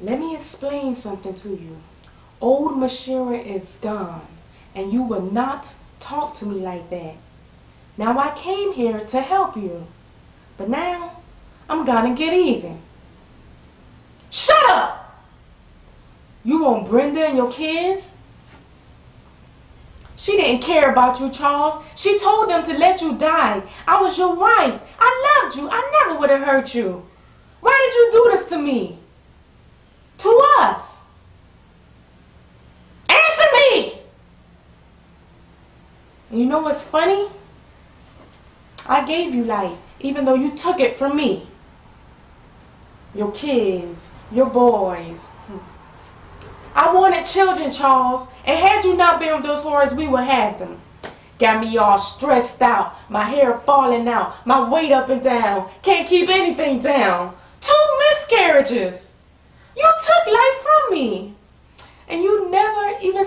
Let me explain something to you. Old Musheerah is gone, and you will not talk to me like that. Now I came here to help you, but now I'm gonna get even. Shut up! You want Brenda and your kids? She didn't care about you, Charles. She told them to let you die. I was your wife. I loved you. I never would have hurt you. Why did you do this to me? To us? Answer me! And you know what's funny? I gave you life, even though you took it from me. Your kids, your boys. I wanted children, Charles, and had you not been with those horrors, we would have them. Got me all stressed out, my hair falling out, my weight up and down, can't keep anything down. Two miscarriages. You took life from me. And you never even